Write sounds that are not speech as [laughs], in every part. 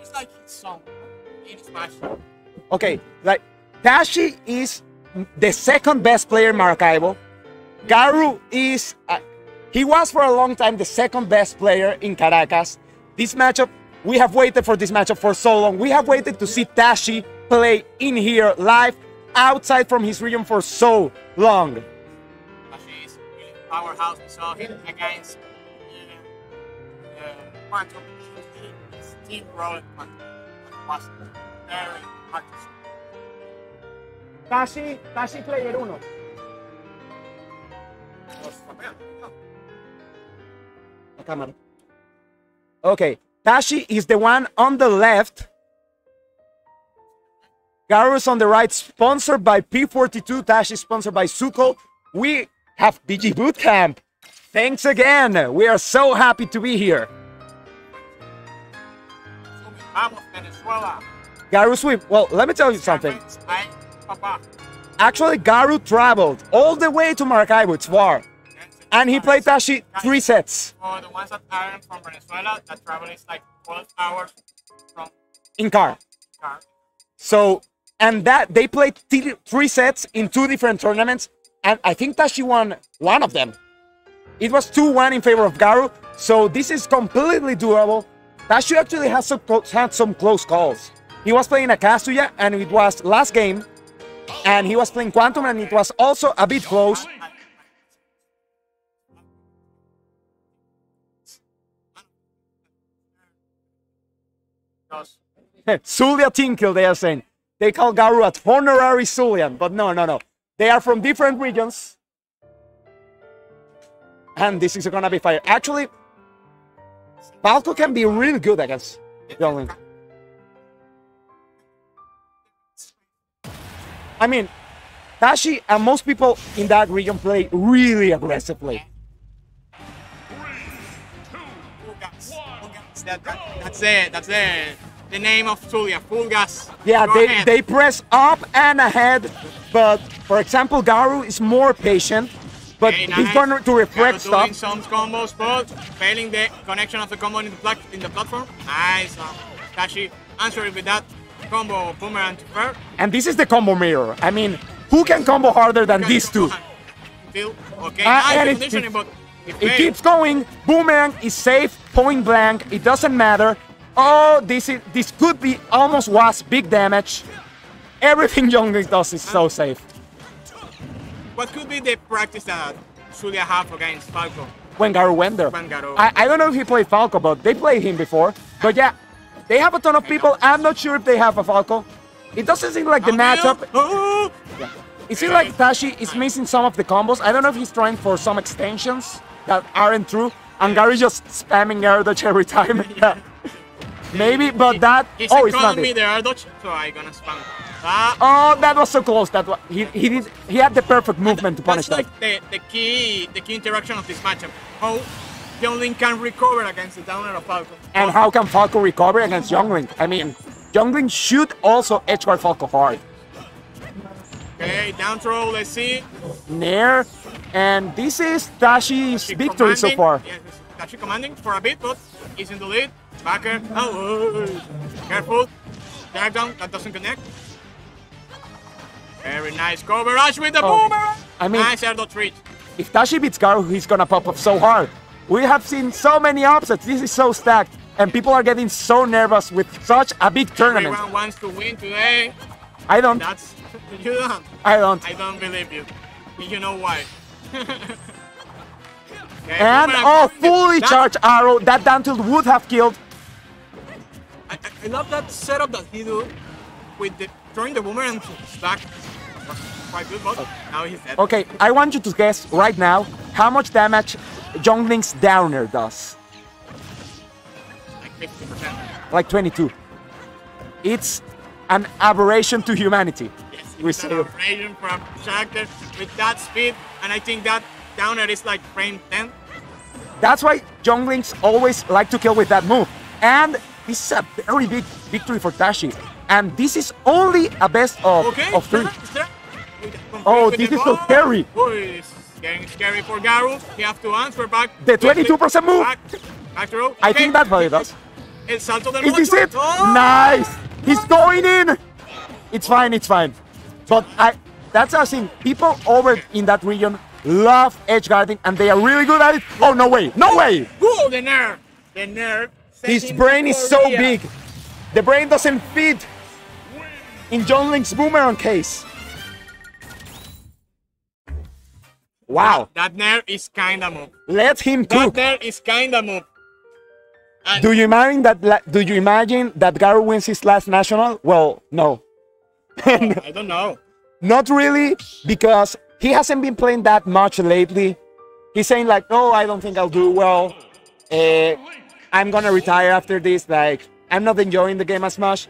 Tashi's like his son in Smash. Okay, like Tashi is the second best player in Maracaibo. Garu is uh, he was for a long time the second best player in Caracas. This matchup, we have waited for this matchup for so long. We have waited to see Tashi play in here live outside from his region for so long. Tashi is really powerhouse. We saw him against uh, uh, Quantum. His team rolling Quantum. It very hard to. Tashi, Tashi player uno. Was Fabian, no. La cámara. Okay, Tashi is the one on the left. Garu's on the right, sponsored by P42. Tashi sponsored by Suko. We have VG Bootcamp. Thanks again. We are so happy to be here. Sumi, Vamos, Venezuela. Garu Sweep. Well, let me tell you something. Actually, Garu traveled all the way to Maracaibo. It's far. And he played Tashi three sets For the ones that aren't from Venezuela, that travel is like 12 hours from in car. car. So, and that they played th- three sets in two different tournaments, and I think Tashi won one of them. It was 2 1 in favor of Garu, so this is completely doable. Tashi actually has some had some close calls. He was playing a Kazuya, and it was last game, and he was playing Quantum, and it was also a bit close. [laughs] Zulia Tinkle, they are saying. They call Garu a honorary Zulian, but no, no, no. They are from different regions. And this is gonna be fire. Actually, Falco can be really good against Young Link. I mean, Tashi and most people in that region play really aggressively. full gas. Full gas. That, that, that's it. That's it. The name of Zulia, full gas. Yeah, Go they, ahead. they press up and ahead, but for example, Garu is more patient, but Okay, he's nice. going to reflect doing stuff. some combos, but failing the connection of the combo in the, plat- in the platform. Nice. Tashi answering with that combo boomerang to fair. And this is the combo mirror. I mean, who can combo harder than these two? Feel okay. Ah, nice it- but he It keeps going. Boomerang is safe, point blank. It doesn't matter. Oh, this is this could be almost was big damage. Everything [laughs] Young Link does is so safe. What could be the practice that Zulia have against Falco? When Garu went there, I, I don't know if he played Falco, but they played him before. But yeah, they have a ton of people. I'm not sure if they have a Falco. It doesn't seem like the oh, matchup. Oh, It seems like Tashi is missing some of the combos. I don't know if he's trying for some extensions that aren't true. And Garu just spamming air dodge every time. [laughs] yeah. Maybe, but that. He's Oh, it's not me it. the air dodge, so I'm gonna spam. Ah, Oh, that was so close. That was, he he did he had the perfect movement to punish that's that. like the, the key the key interaction of this matchup. How Young Link can recover against the downer of Falco. And how can Falco recover against Young Link? I mean, Young Link should also edge edgeguard Falco hard. Okay, down throw, let's see. Nair, and this is Tashi's victory so far. Yes, Tashi commanding for a bit, but he's in the lead. Backer. Oh, careful. Dive down, that doesn't connect. Very nice cover rush with the Oh, boomerang. I mean- nice air dodge reach. If Tashi beats Garu, he's gonna pop up so hard. We have seen so many upsets. This is so stacked, and people are getting so nervous with such a big tournament. Everyone wants to win today. I don't. That's [laughs] you don't. I don't. I don't believe you. You know why. [laughs] Okay, And oh, fully That- charged arrow that down tilt would have killed. I, I- I love that setup that he do with the throwing the boomerang back. Quite good, but now he's dead. Okay, I want you to guess right now how much damage Young Link's downer does. Like 50%. Like 22. It's an aberration to humanity. Yes, We it's say an it. operation from Shakhtar with that speed, and I think that downer is like frame 10. That's why Young Links always like to kill with that move. And this is a very big victory for Tashi. And this is only a best of, Okay, of three. Is that- oh, with- Oh, this is so scary. Oh, it's getting scary for Garu. He have to answer back. The 22% move. Back, back throw. I Okay. think that value does. El salto del Is this it? Oh! Nice. He's going in. It's fine. It's fine. But I. That's the thing. People over in that region love edge guarding, and they are really good at it. Oh no way! No way! Ooh, the nerve. The nerve. His brain is so big. The brain doesn't fit in Young Link's boomerang case. Wow. That nerve is kinda move. Let him That cook. nerve is kinda move. And Do you imagine that? Do you imagine that Garu wins his last national? Well, no. [laughs] I don't know. Not really, because he hasn't been playing that much lately. He's saying like, "Oh, I don't think I'll do well. Uh, I'm gonna retire after this. Like, I'm not enjoying the game as much."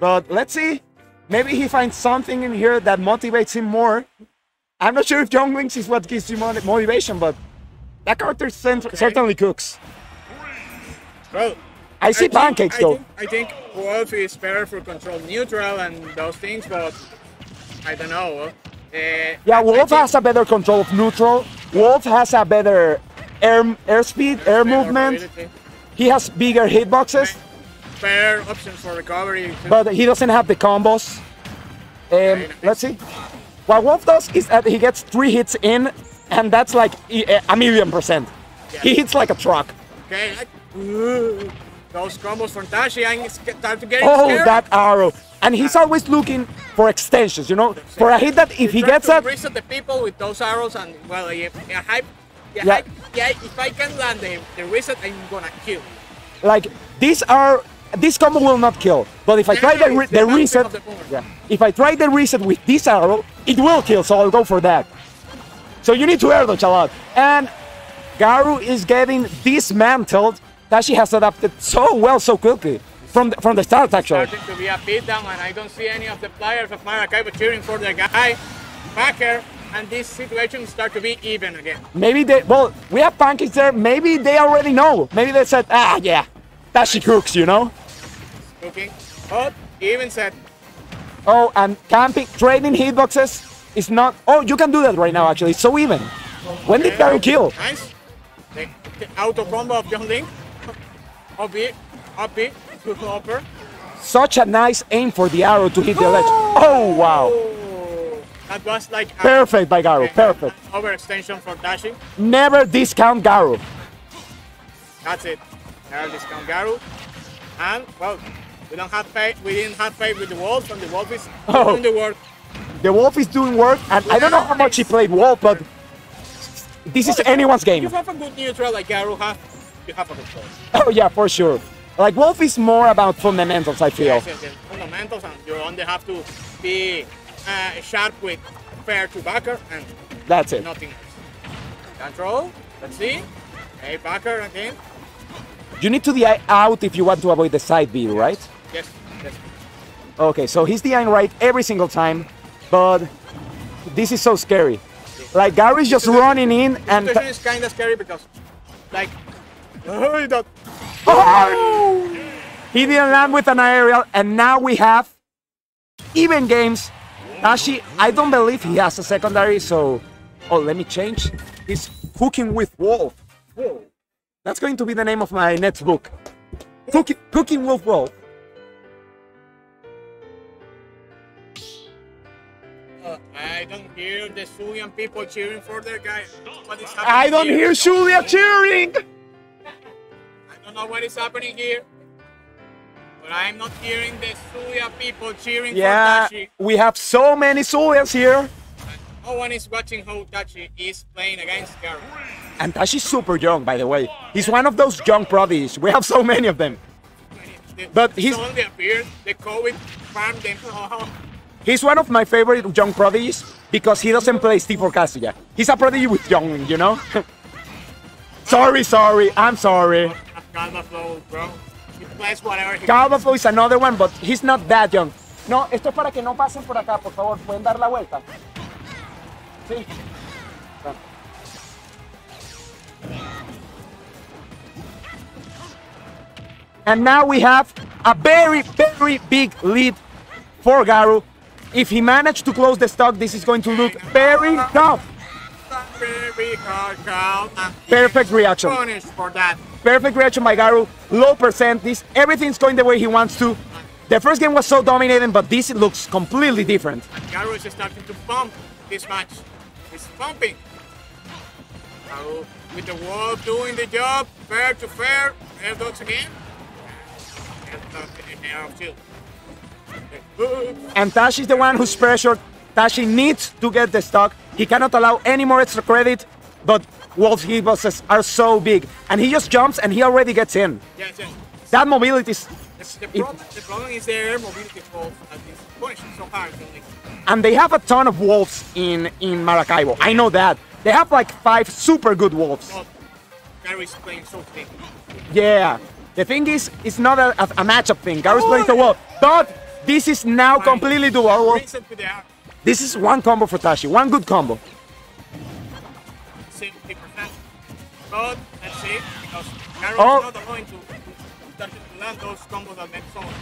But let's see. Maybe he finds something in here that motivates him more. I'm not sure if Young Links is what gives you motivation, but that character cent- certainly cooks. Well, I see think- pancakes I though. Think, I think Wolf is better for control neutral and those things, but I don't know. Uh, Yeah, I Wolf has a better control of neutral. Wolf has a better air airspeed, air better movement. mobility, He has bigger hitboxes, Better options for recovery. too. but he doesn't have the combos. Um, nice. let's see. What Wolf does is that he gets three hits in, and that's like a million percent. He hits like a truck. okay, those combos from Tashi, I'm start to get Oh, scared. that arrow. And he's always looking for extensions, you know, for a hit that if he Try gets that, reset the people with those arrows and well, if, yeah, hype, yeah, Yeah. hype, yeah, if I can land the, the reset, I'm gonna kill. like these are this combo will not kill but if i try the, re- the reset of the boomerang. yeah, if i try the reset with this arrow it will kill so i'll go for that. So you need to air dodge a lot. And garu is getting dismantled. Tashi has adapted so well so quickly from the, from the start actually. starting to be a beatdown, and I don't see any of the players of Maracaibo cheering for the guy backer, and this situation start to be even again. maybe they well we have pancakes there. Maybe they already know. Maybe they said ah yeah tashi cooks you know Cooking, but even said, oh and camping trading hitboxes is not oh you can do that right now actually it's so even when did garu kill nice, the, the auto combo of Young Link, up B, up B, to upper. Such a nice aim for the arrow to hit the ledge. Oh, wow. That was like a, Perfect by Garu. Perfect. an overextension for dashing. Never discount Garu. That's it. Now discount Garu. And well, we don't have faith. We didn't have faith with the wolf, and the wolf is Oh. doing the work. The Wolf is doing work, and I don't know how much he played Wolf, but this is anyone's game. You have a good neutral like Garu has. You have a good player. Oh, yeah, for sure. Like, Wolf is more about fundamentals, I feel. Yes, yes, yes. Fundamentals, and you only have to be uh, sharp with fair to backer and That's it. nothing else. Control. Let's see. Hey, backer again. You need to DI out if you want to avoid the side B, right? Yes, yes. Okay, so he's DIing right every single time, but this is so scary. Like, Garu's just running in and... Situation is kind of scary because, like, oh, that Oh! He didn't land with an aerial, and now we have even games. Actually, I don't believe he has a secondary, so. Oh, let me change. He's hooking with Wolf. That's going to be the name of my next book. Cooking, cooking with Wolf. I don't hear the Suyan people cheering for their guy. What is happening I don't here? hear Zulia cheering. I don't know what is happening here. But I'm not hearing the Suya people cheering Yeah, for Tashi. we have so many Zulias here. And no one is watching how Tashi is playing against Garu. And Tashi's super young, by the way. He's one of those young prodigies. We have so many of them. The, But he's- suddenly appeared, the COVID farmed them. Oh, oh. He's one of my favorite young prodigies because he doesn't play Steve or Castilla. He's a prodigy with young, you know? [laughs] sorry, sorry, I'm sorry. Calma flow, bro. Calvafo is another one, but he's not that young. No, esto es para que no pasen por acá, por favor. ¿Pueden dar la vuelta? Sí. And now we have a very, very big lead for Garu. If he managed to close the stock, this is going to look very tough. very hard count. And Perfect reaction. Punished for that. Perfect reaction by Garu. Low percent. This everything's going the way he wants to. The first game was so dominating, but this looks completely different. And Garu is starting to pump this match. He's pumping. Garu with the wall doing the job. Fair to fair. Air dogs again. And the air of shield. And Tashi Tashi's the one who's pressured. Tashi needs to get the stock. He cannot allow any more extra credit, but Wolf's hitboxes are so big. And he just jumps and he already gets in. Yes, yes. That mobility is. The, the, problem, the problem is their mobility falls at this punishing so hard. And they have a ton of wolves in, in Maracaibo. I know that. They have like five super good wolves. is playing so thick. Yeah. The thing is, it's not a, a, a matchup thing. Garu's playing so oh, well. But this is now completely doable. Brings it to the air. This is one combo for Tashi. One good combo. 70%. But let's see, because Garu Oh. is not going to start to land those combos that make someone,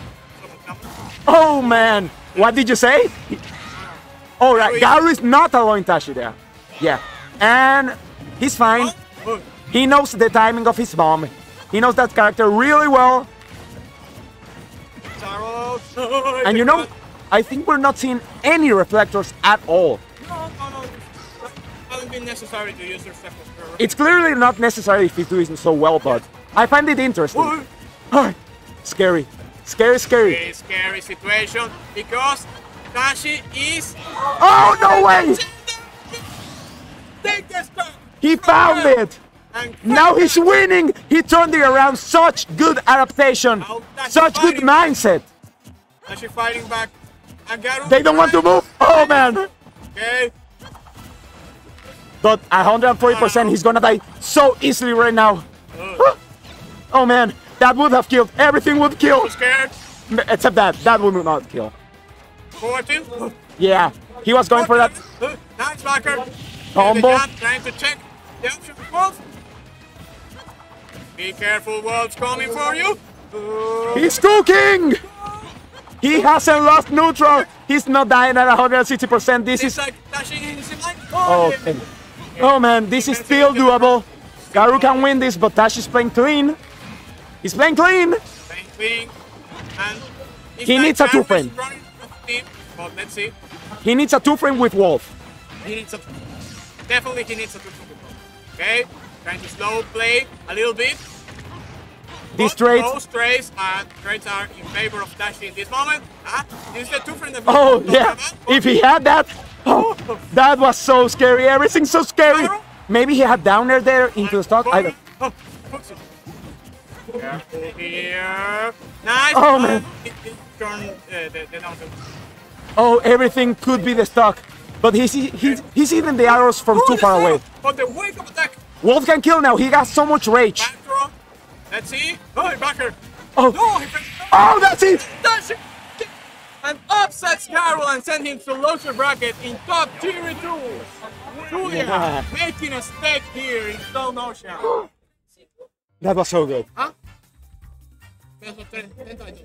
someone. Oh man, what did you say? Oh right, Garu is not allowing Tashi there. Yeah, and he's fine. Oh, He knows the timing of his bomb. He knows that character really well. Taro. And you know, I think we're not seeing any reflectors at all. No, no, no. Hasn't been necessary to use curve. It's clearly not necessary if he's doing so well, but I find it interesting. Oh, scary, scary, scary. Very scary situation because Tashi is. Oh no way! Take. He found it. And Now he's winning. He turned it around. Such good adaptation. Such good mindset. Fighting back. They don't want to move. Oh man. Okay. But 140%, he's gonna die so easily right now. Oh man, that would have killed. Everything would kill. Scared. Except that. That would not kill. Forward two. Yeah, he was going for that. Nice backer. Combo. Trying to check the option Wolf. Be careful, Wolf's coming for you. He's cooking! He hasn't lost neutral. He's not dying at 160%. This is. like. Oh, okay. oh man, this is still doable. Garu can win this, but Tash is playing clean. He's playing clean. He needs a two-frame. He needs a two frame with Wolf. He needs a. Definitely, he needs a two-frame. Okay. Trying to slow play a little bit. These trades. Both trades, uh, trades are in favor of Tashi in this moment. Ah, this is the two-frame that Oh yeah, if he had that, oh, that was so scary. Everything's so scary. Maybe he had downer there into the stock. I don't. Oh, it. Careful here. Nice. Oh, man. It, it turned uh, the, the down to- Oh, everything could be the stock, but he's he's he's even the arrows from Oh, too far away. But the wake up attack. Wolf can kill now. He got so much rage. Let's see. Oh, backer. Oh, No, he pressed- oh, that's it. And upsets Carol and send him to loser bracket in top tier 2. Zulia Yeah. making a stake here in Stone Ocean. [gasps] That was so good. Huh? Peso 30, 30.